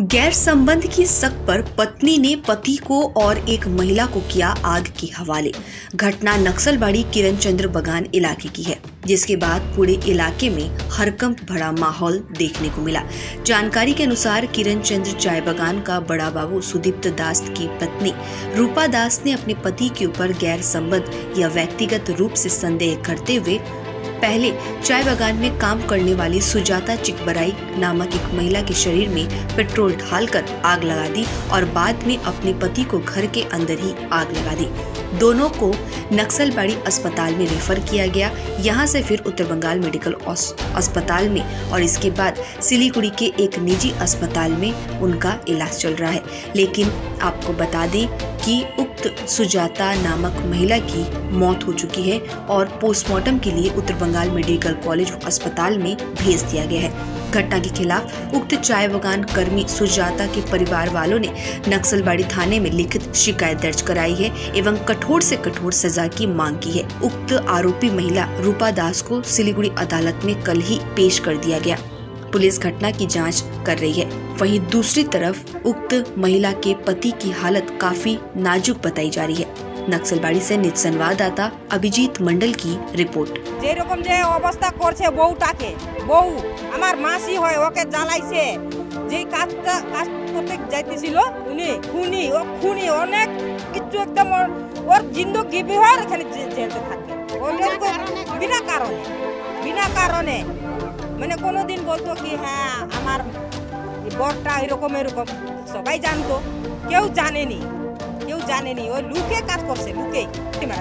गैर संबंध की शक पर पत्नी ने पति को और एक महिला को किया आग के हवाले। घटना नक्सलबाड़ी किरण चंद्र बगान इलाके की है, जिसके बाद पूरे इलाके में हरकंप भरा माहौल देखने को मिला। जानकारी के अनुसार किरण चंद्र चाय बगान का बड़ा बाबू सुदीप्त दास की पत्नी रूपा दास ने अपने पति के ऊपर गैर संबंध या व्यक्तिगत रूप से संदेह करते हुए पहले चाय बागान में काम करने वाली सुजाता चिकबराई नामक एक महिला के शरीर में पेट्रोल ढालकर आग लगा दी और बाद में अपने पति को घर के अंदर ही आग लगा दी। दोनों को नक्सलबाड़ी अस्पताल में रेफर किया गया। यहाँ से फिर उत्तर बंगाल मेडिकल अस्पताल में और इसके बाद सिलीगुड़ी के एक निजी अस्पताल में उनका इलाज चल रहा है। लेकिन आपको बता दें कि उक्त सुजाता नामक महिला की मौत हो चुकी है और पोस्टमार्टम के लिए उत्तर बंगाल मेडिकल कॉलेज अस्पताल में भेज दिया गया है। घटना के खिलाफ उक्त चाय बगान कर्मी सुजाता के परिवार वालों ने नक्सलबाड़ी थाने में लिखित शिकायत दर्ज कराई है एवं कठोर से कठोर सजा की मांग की है उक्त आरोपी महिला रूपा दास को सिलीगुड़ी अदालत में कल ही पेश कर दिया गया पुलिस घटना की जांच कर रही है वहीं दूसरी तरफ उक्त महिला के पति की हालत काफी नाजुक बताई जा रही है নকশালবাড়ি से নিজ সংবাদদাতা অভিজিৎ মন্ডল কি রিপোর্ট যেরকম যে অবস্থা করছে বউটাকে বউ আমার মাসি হয় ওকে জ্বালাইছে যে কাজটা কাজ করতে যাইতেছিল উনি খুনি ও খুনি অনেক কিছু একদম ওর জিন্দগি বিহার এখানে জেলতে থাকে। বিনা কারণে বিনা কারণে। মানে কোনোদিন বলতো কি হ্যাঁ আমার বরটা এরকম এরকম। সবাই জানতো। কেউ জানেনি কেউ জানেনি। ওই লুকে কাজ করছে লুকেই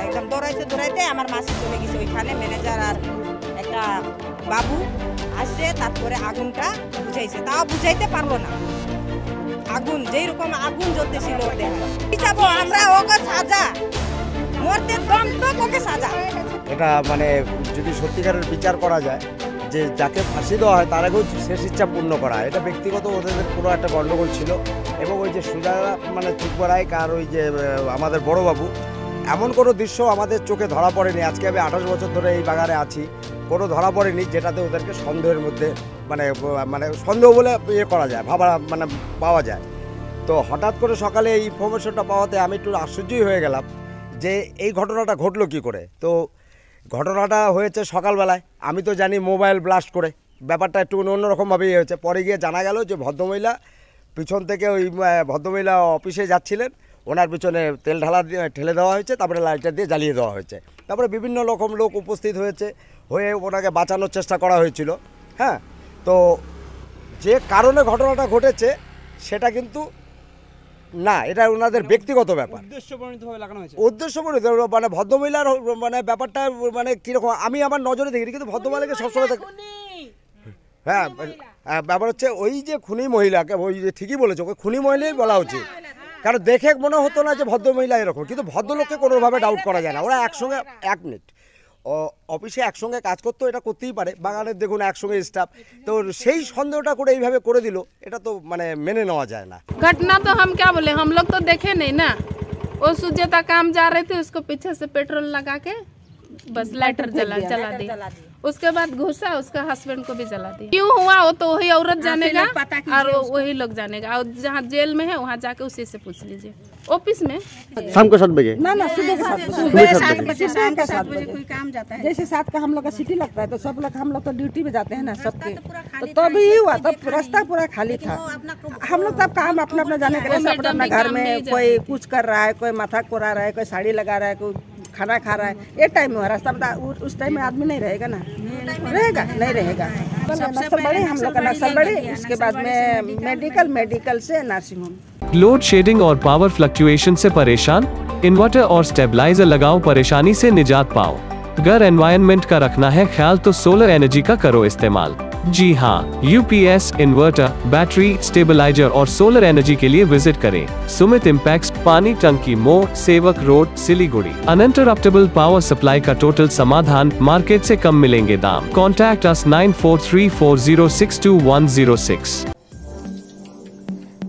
একদম দৌড়াইতে দৌড়াইতে আমার মাসি চলে গেছে ওইখানে। ম্যানেজার আর একটা বাবু আসছে, তারপরে আগুনটা বুঝাইছে। তাও বুঝাইতে পারল না। আগুন যেই রকম আগুন জ্বলতেছিল যাব আমরা ওকে সাজা। মরতে দম তো ওকে সাজা। এটা মানে যদি সত্যিকারের বিচার করা যায়, যে যাকে ফাঁসি দেওয়া হয়, তার আগেও শেষ ইচ্ছা পূর্ণ করা এটা ব্যক্তিগত ওদের পুরো একটা গণ্ডগোল ছিল। এবং ওই যে সুজা মানে চুকবরাইক আর ওই যে আমাদের বড়বাবু, এমন কোনো দৃশ্য আমাদের চোখে ধরা পড়েনি। আজকে আমি আঠাশ বছর ধরে এই বাগানে আছি। কোনো ধরা পড়েনি যেটাতে ওদেরকে সন্দেহের মধ্যে মানে মানে সন্দেহ বলে ইয়ে করা যায়, ভাবা মানে পাওয়া যায়। তো হঠাৎ করে সকালে এই ইনফরমেশনটা পাওয়াতে আমি একটু আশ্চর্যই হয়ে গেলাম যে এই ঘটনাটা ঘটলো কি করে। তো ঘটনাটা হয়েছে সকালবেলায়, আমি তো জানি মোবাইল ব্লাস্ট করে। ব্যাপারটা একটু অন্যরকমভাবেই হয়েছে। পরে গিয়ে জানা গেল যে ভদ্রমহিলা পিছন থেকে ওই ভদ্রমহিলা অফিসে যাচ্ছিলেন। ওনার পিছনে তেল ঢালা ঠেলে দেওয়া হয়েছে, তারপরে লাইটার দিয়ে জ্বালিয়ে দেওয়া হয়েছে। তারপরে বিভিন্ন রকম লোক উপস্থিত হয়েছে, হয়ে ওনাকে বাঁচানোর চেষ্টা করা হয়েছিল। হ্যাঁ তো যে কারণে ঘটনাটা ঘটেছে সেটা কিন্তু না এটা ওনাদের ব্যক্তিগত ব্যাপার। উদ্দেশ্যপ্রণীতভাবে লাগানো হয়েছে? উদ্দেশ্যপ্রণীত মানে ভদ্রমহিলার মানে ব্যাপারটা মানে কীরকম আমি আমার নজরে দেখিনি কিন্তু ভদ্রমহিলাকে সবসময় হ্যাঁ হ্যাঁ ব্যাপার হচ্ছে ওই যে খুনি মহিলাকে ওই যে ঠিকই বলেছে ওকে খুনি মহিলাই বলা উচিত। কারণ দেখে মনে হতো না যে ভদ্রমহিলা এরকম কিন্তু ভদ্রলোককে কোনোভাবে ডাউট করা যায় না। ওরা একসঙ্গে এক মিনিট অফিসে একসঙ্গে কাজ করতো, এটা করতেই পারে। বাগানের দেখুন, একসঙ্গে স্টাফ তো সেই সন্দেহটা করে এইভাবে করে দিল, এটা তো মানে মেনে নেওয়া যায় না। ঘটনা তো হাম কে বলে, হাম তো দেখে নেই না। ও সুজেতা কাম যা রে থে, উসকো পিছে সে পেট্রোল লাগা কে बस लाइटर जला जला दी उसके बाद घुसा उसका हस्बैंड को भी जला दी क्यों हुआ? वो तो वही औरत जानेगा और वही लोग जानेगा। और जहाँ जेल में है वहाँ जाके उसी से पूछ लीजिए। ऑफ़िस में? शाम को सात बजे। ना ना सुबह सुबह सात बजे। शाम का सात बजे कोई काम जाता है। जैसे सात का हम लोग का सिटी लगता है तो सब लोग हम लोग तो ड्यूटी में जाते हैं ना सबके। तो तभी ही हुआ तब रास्ता पूरा खाली था। हम लोग तब काम अपना अपना जाने के लिए अपना अपना घर में कोई कुछ कर रहा है कोई माथा कोरा रहा है कोई साड़ी लगा रहा है कोई खाना खा रहा है। ये टाइम में रास्ता बता उस टाइम में आदमी नहीं रहेगा ना। रहेगा नहीं रहेगा। नक्सल बड़े हम लोग का नक्सल बड़े उसके बाद में मेडिकल मेडिकल से नर्सिंग होम लोड शेडिंग और पावर फ्लक्चुएशन से परेशान इन्वर्टर और स्टेबलाइजर लगाओ परेशानी से निजात पाओ। घर एनवायरनमेंट का रखना है ख्याल तो सोलर एनर्जी का करो इस्तेमाल। जी हाँ यूपीएस इन्वर्टर बैटरी स्टेबलाइजर और सोलर एनर्जी के लिए विज़िट करें। सुमित इम्पैक्ट पानी टंकी मो Sevoke road Siliguri uninterruptible power supply का टोटल समाधान मार्केट से कम मिलेंगे दाम। Contact us nine four three four zero six two one zero six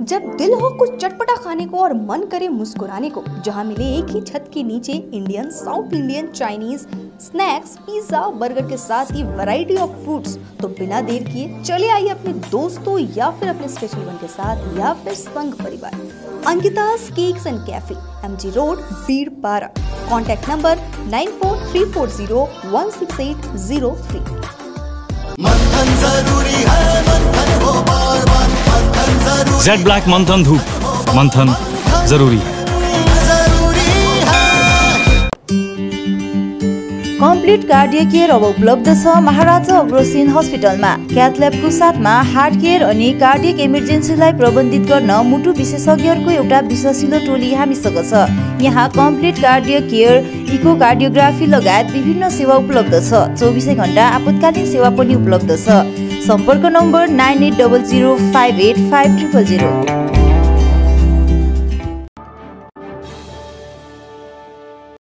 जब दिल हो कुछ चटपटा खाने को और मन करे मुस्कुराने को, जहाँ मिले एक ही छत के नीचे Indian south Indian Chinese snacks pizza burger के साथ ही वैरायटी ऑफ़ फूड्स तो बिना देर किए चले आइए अपने दोस्तों या फिर अपने स्पेशल वन के साथ या फिर Sangh Parivar. Ankita cakes and cafe M G road Bir पारा contact number nine four three four zero one six eight zero three मंथन ज़रूरी है, मंथन हो बार बार। जेड ब्लैक मंथन धूप। मंथन ज़रूरी। है कम्प्लिट कार्डियक केयर अब उपलब्ध छ महाराजा अग्रसेन हस्पिटलमा। क्याथल्याबको साथमा हार्ट केयर अनि कार्डियक इमर्जेन्सीलाई प्रबन्धित गर्न मुटु विशेषज्ञहरूको एउटा विश्वसिलो टोली हामीसँग छ। यहाँ complete cardiac care eco cardiography लगायत विभिन्न सेवा उपलब्ध छ। चौबिसै घन्टा आपतकालीन सेवा पनि उपलब्ध छ। सम्पर्क number nine eight double zero five eight five triple zero.